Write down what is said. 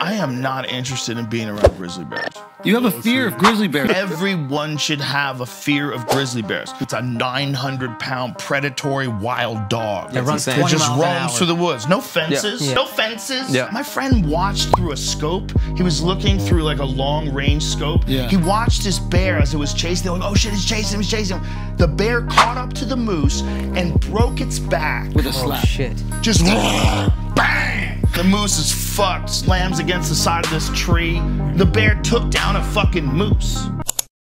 I am not interested in being around grizzly bears. You have a fear of grizzly bears. Everyone should have a fear of grizzly bears. It's a 900 pound predatory wild dog. It runs It 20 just miles an roams through the woods. No fences. Yeah. No fences. Yeah. My friend watched through a scope. He was looking through like a long range scope. Yeah. He watched this bear as it was chasing. They were like, oh shit, it's chasing him, it's chasing him. The bear caught up to the moose and broke its back. with a oh, slap. Oh shit. Just bang! The moose is fucked, slams against the side of this tree. The bear took down a fucking moose.